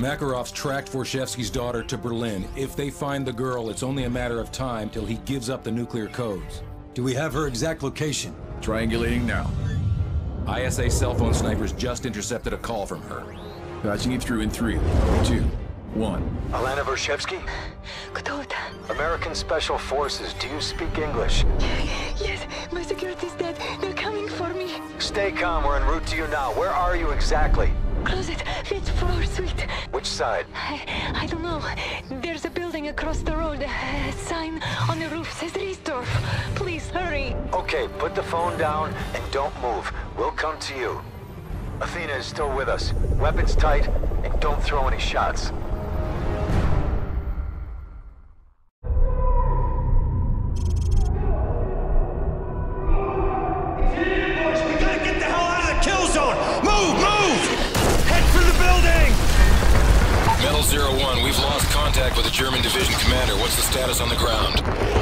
Makarov's tracked Vorshevsky's daughter to Berlin. If they find the girl, it's only a matter of time till he gives up the nuclear codes. Do we have her exact location? Triangulating now. ISA cell phone sniffers just intercepted a call from her. Patching it through in three, two, one. Alena Vorshevsky? American Special Forces, do you speak English? Yes, my security's dead. They're coming for me. Stay calm. We're en route to you now. Where are you exactly? Closet, fifth floor suite. Which side? I, I don't know. There's a building across the road. A sign on the roof says Riesdorf. Please hurry. Okay, put the phone down and don't move. We'll come to you. Athena is still with us. Weapons tight, and don't throw any shots. What's the status on the ground?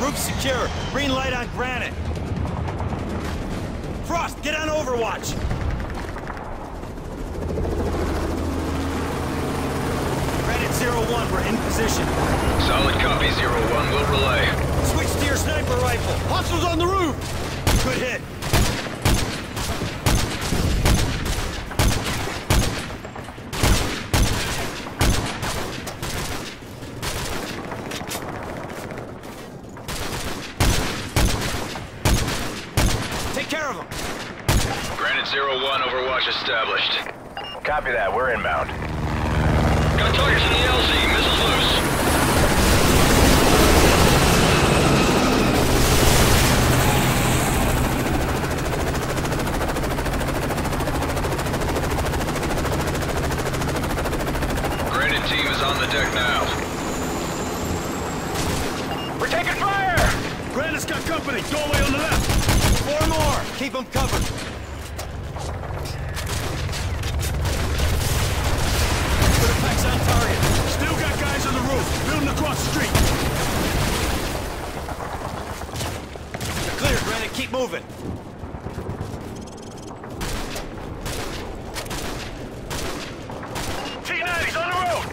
Roof secure. Green light on Granite. Frost, get on Overwatch. Granite Zero One, we're in position. Solid copy, Zero One. We'll relay. Switch to your sniper rifle. Hostiles on the roof. Good hit. Take care of them. Granite Zero One, Overwatch established. Copy that. We're inbound. Got targets in the LZ. Missiles loose. Granite team is on the deck now. We're taking fire! Granite's got company. Doorway on the left. Four more. Keep them covered. Put effects on target. Still got guys on the roof. Building across the street. You're clear, Granite. Keep moving. T-90's on the road!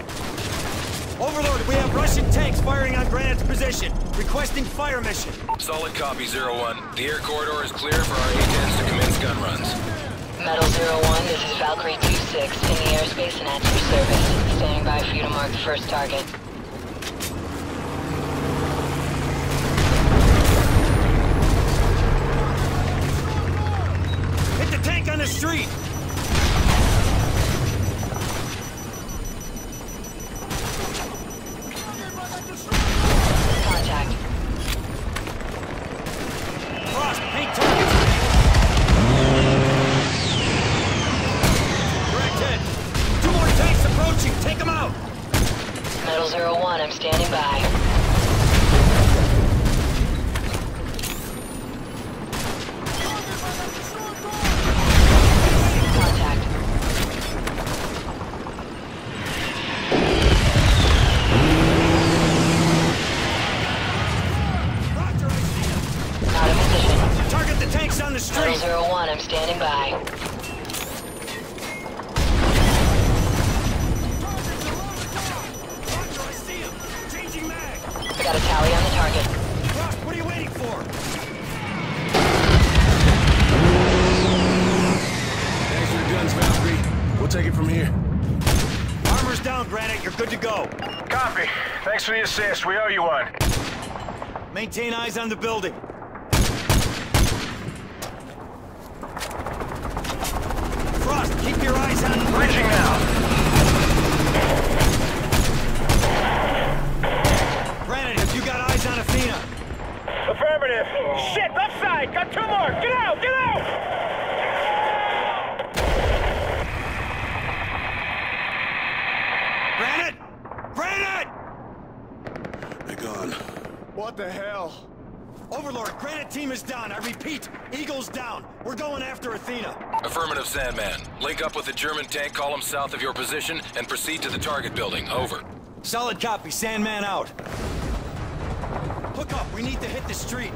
Overlord, we have Russian tanks firing on Granite's position. Requesting fire mission. Solid copy, Zero One. The air corridor is clear for our A-10s to commence gun runs. Metal Zero One, this is Valkyrie 2-6 in the airspace and at your service. Standing by for you to mark the first target. Hit the tank on the street. Got a tally on the target. Frost, what are you waiting for? Thanks for the guns, Valkyrie. We'll take it from here. Armor's down, Granite. You're good to go. Copy. Thanks for the assist. We owe you one. Maintain eyes on the building. Frost, keep your eyes on... Reaching now. Granite, have you got eyes on Athena? Affirmative. Shit, left side. Got two more. Get out, get out! Granite! Granite! They're gone. What the hell? Overlord, Granite team is down. I repeat, Eagle's down. We're going after Athena. Affirmative, Sandman. Link up with the German tank column south of your position and proceed to the target building. Over. Solid copy. Sandman out. Hook up. We need to hit the street.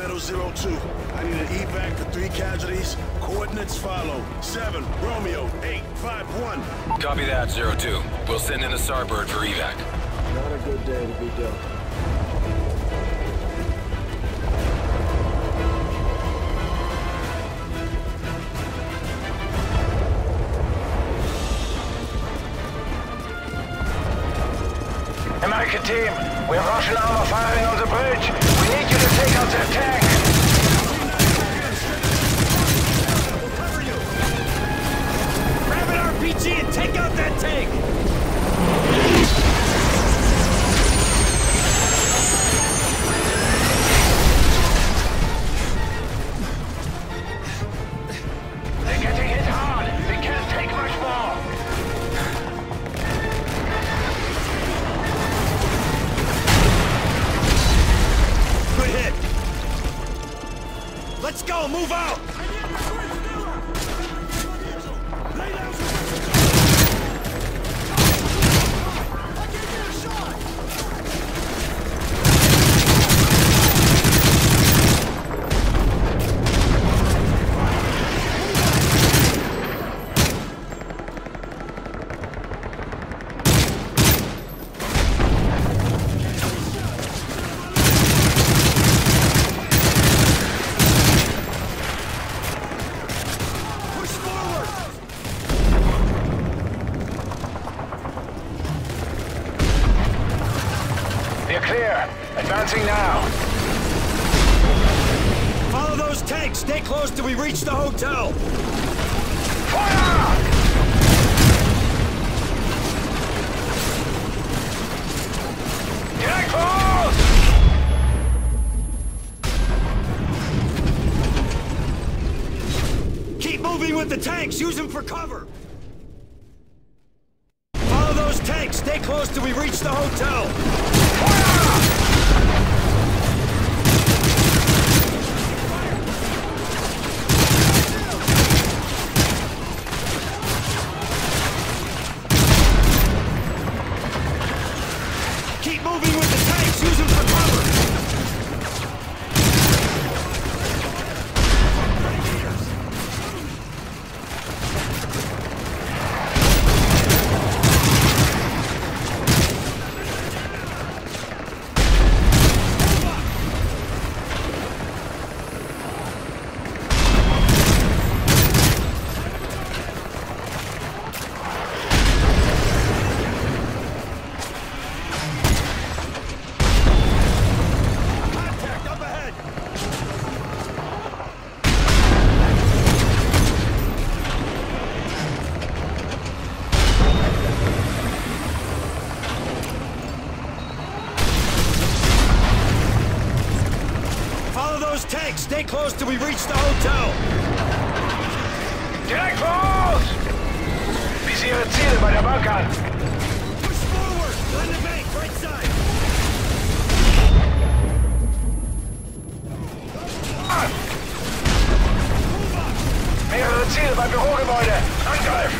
Meadow Zero Two. I need an evac for three casualties. Coordinates follow. Seven, Romeo, eight, five, one. Copy that, Zero Two. We'll send in a Starbird for evac. Not a good day to be done. Let's go! Move out! Stay close till we reach the hotel. Get close! Bis ihre Ziele bei der Bank an. Push forward! Line the bank, right side! Mehrere Ziele beim Bürogebäude. Angreif!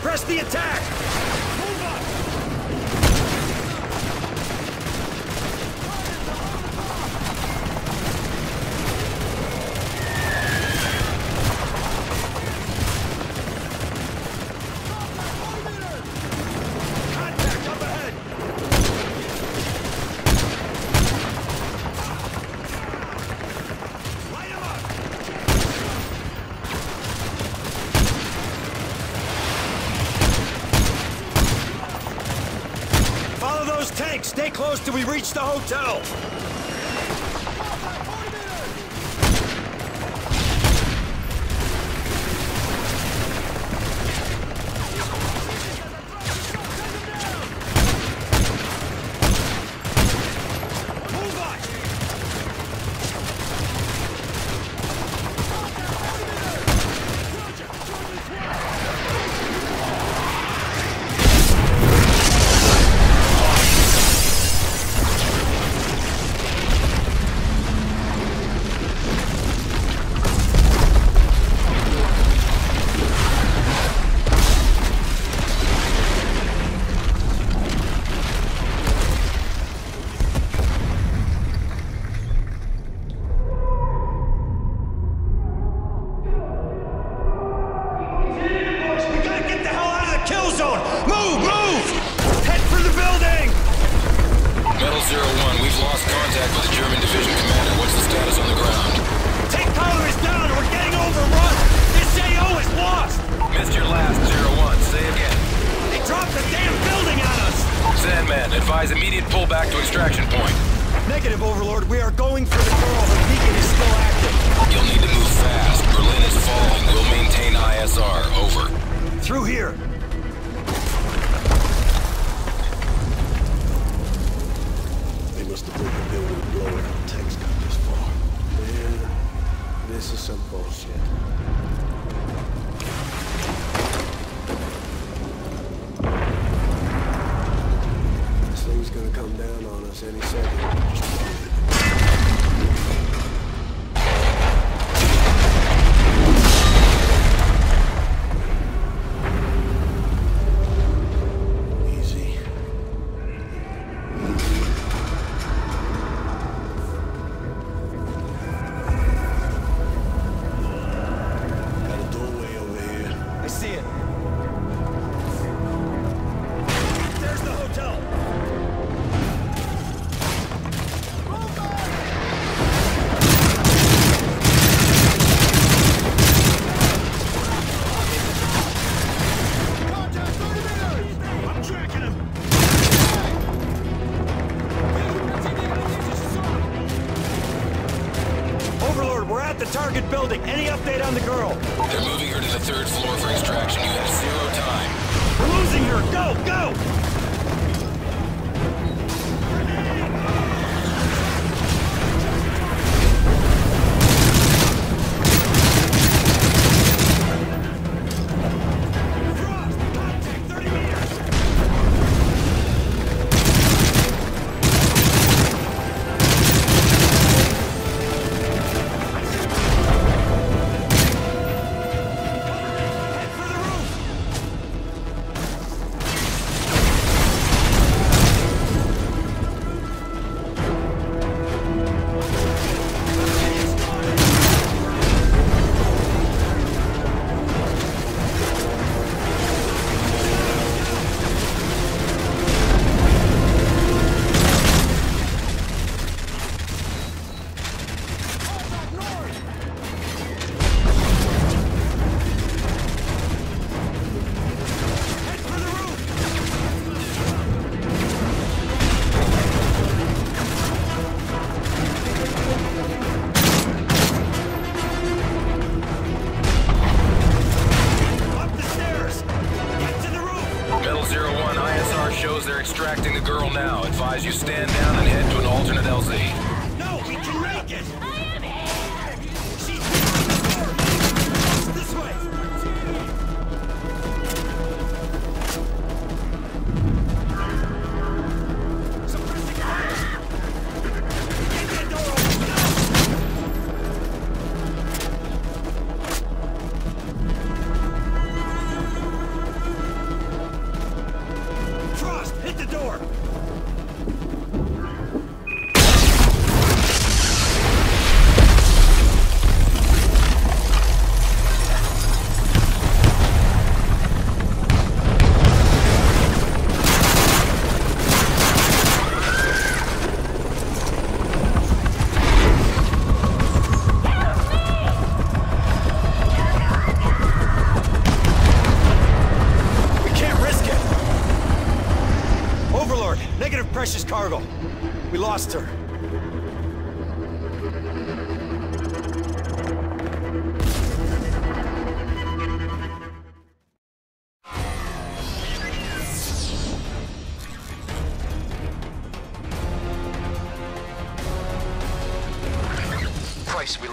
Press the attack! till we reach the hotel!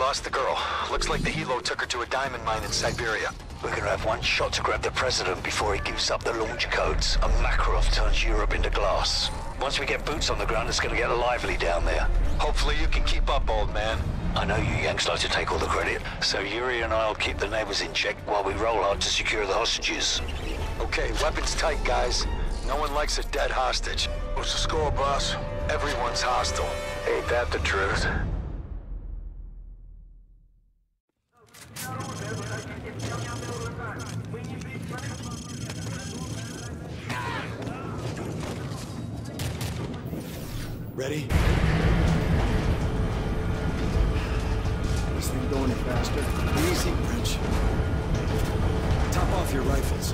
Lost the girl. Looks like the helo took her to a diamond mine in Siberia. We're gonna have one shot to grab the president before he gives up the launch codes, and Makarov turns Europe into glass. Once we get boots on the ground, it's gonna get lively down there. Hopefully you can keep up, old man. I know you Yanks like to take all the credit, so Yuri and I'll keep the neighbors in check while we roll hard to secure the hostages. Okay, weapons tight, guys. No one likes a dead hostage. What's the score, boss? Everyone's hostile. Ain't that the truth? Ready? This thing going faster. Easy, Bridge. Top off your rifles.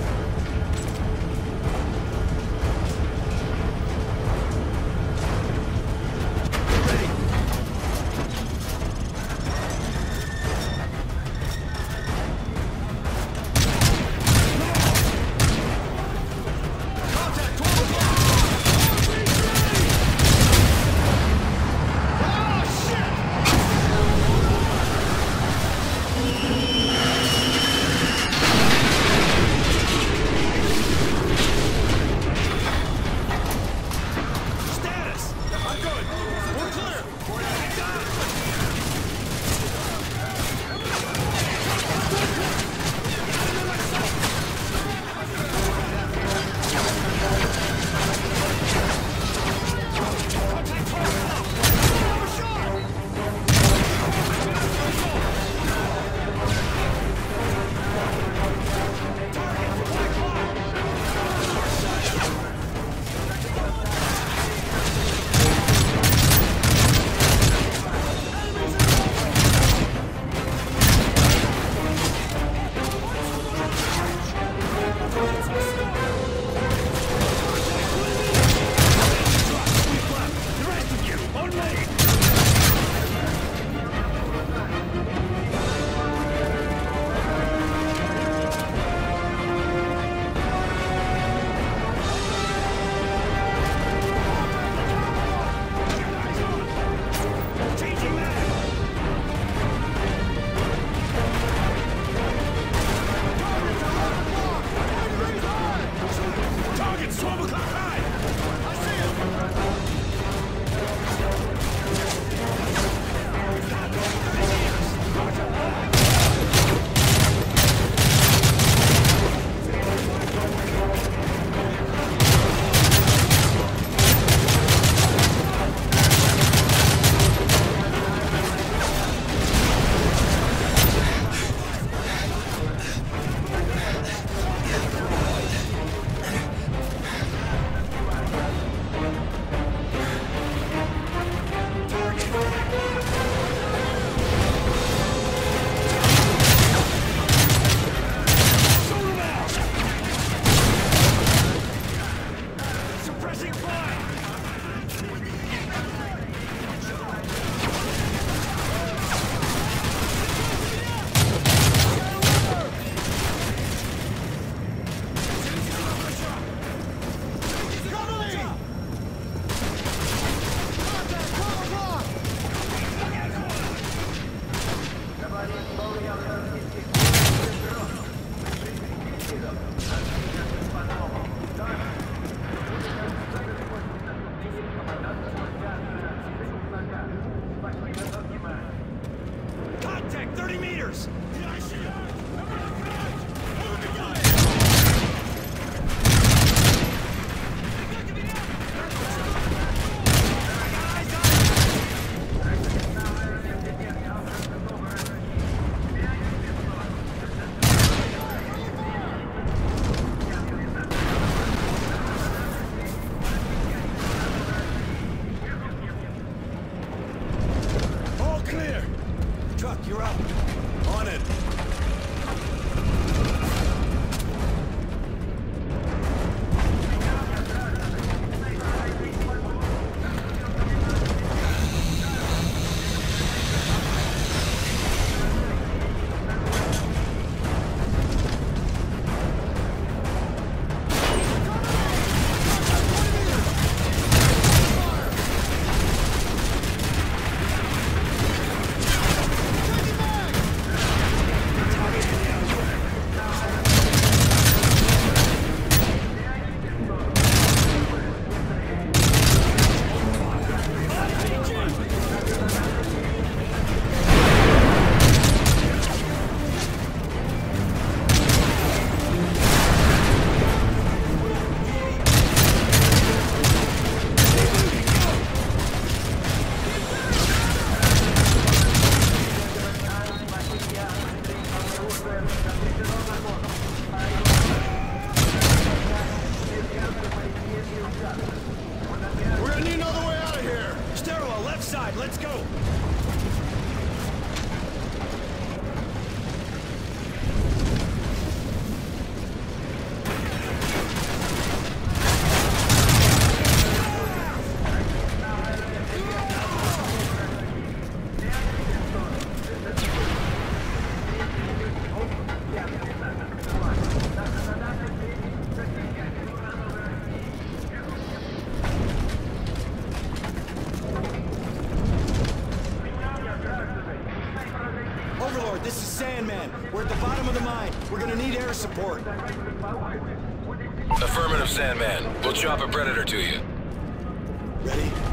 at the bottom of the mine. We're gonna need air support. Affirmative, Sandman. We'll chop a predator to you. Ready?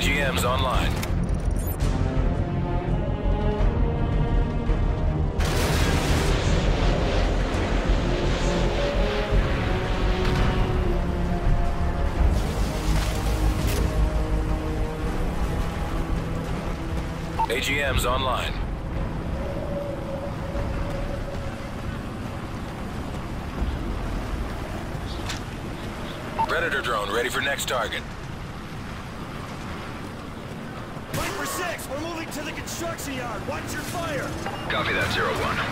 AGM's online. AGM's online. Predator drone ready for next target. Construction yard, watch your fire! Copy that, Zero One.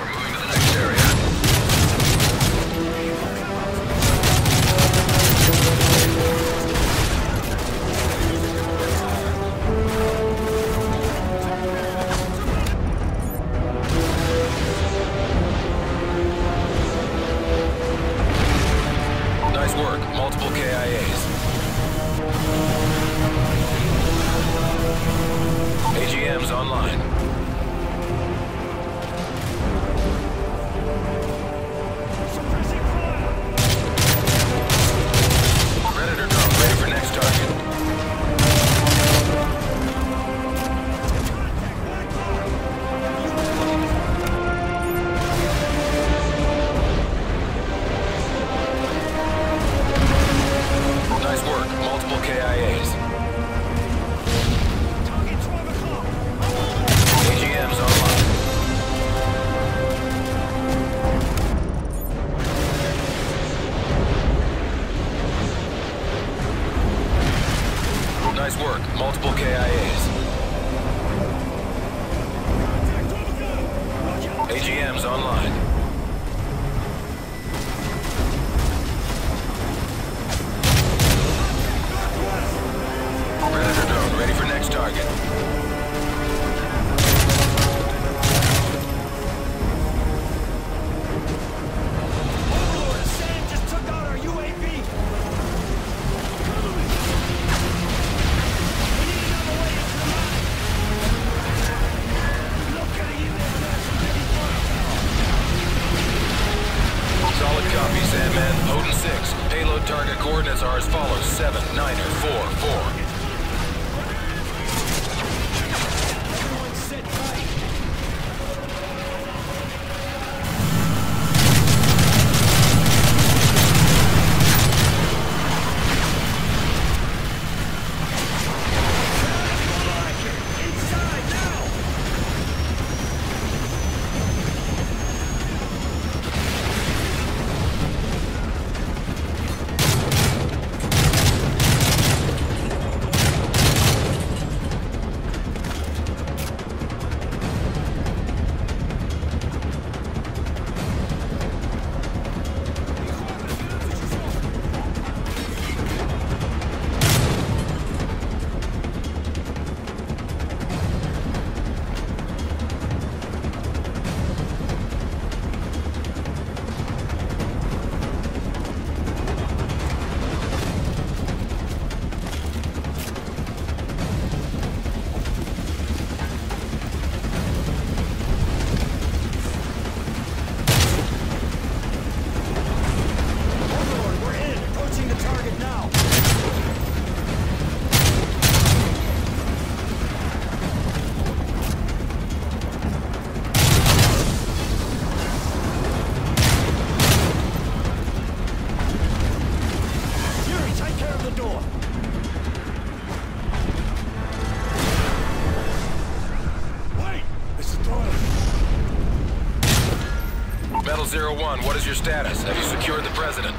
Your status? Have you secured the president?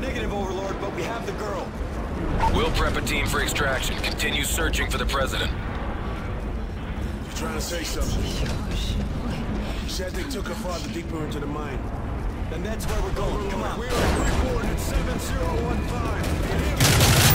Negative, Overlord, but we have the girl. We'll prep a team for extraction. Continue searching for the president. You're trying to say something. She said they took her father deeper into the mine. Then that's where we're going. Come on. We are three coordinates 7015.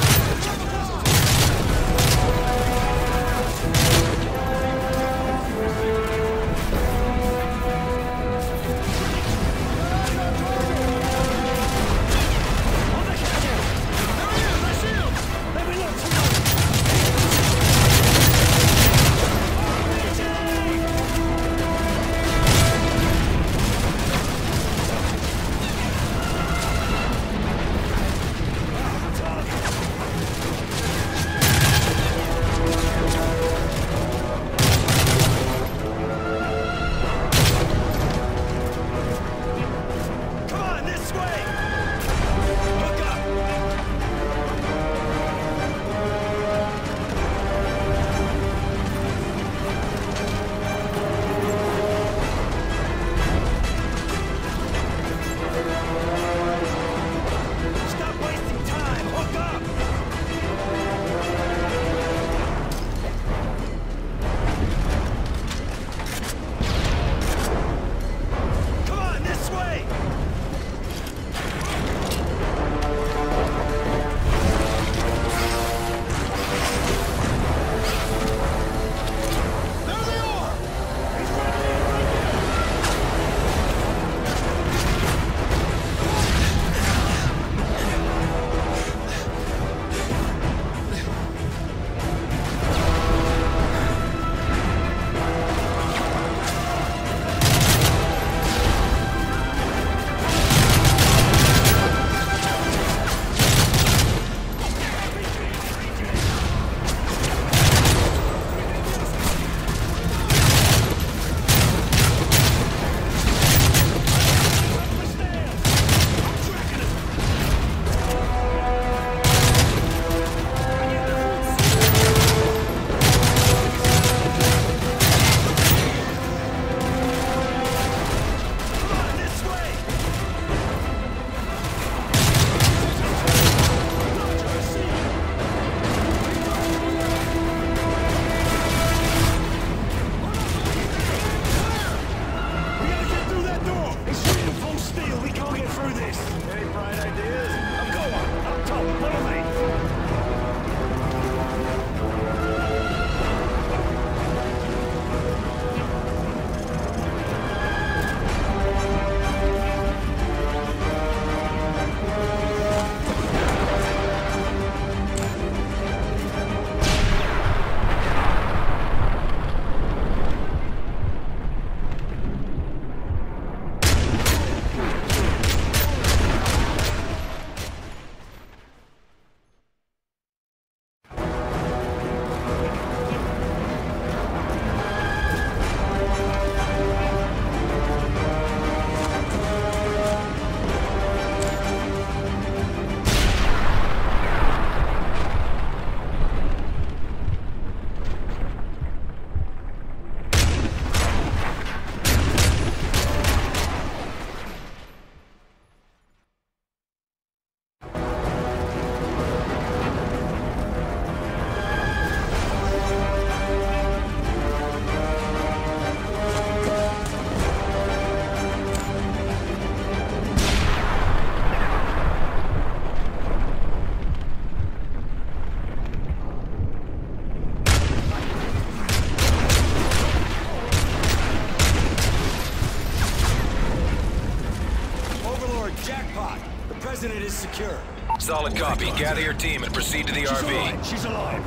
Solid copy. Gather your team and proceed to the She's RV. Alive. She's alive.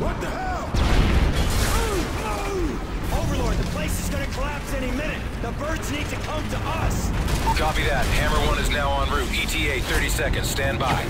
What the hell? Overlord, the place is gonna collapse any minute. The birds need to come to us. Copy that. Hammer 1 is now en route. ETA 30 seconds. Stand by.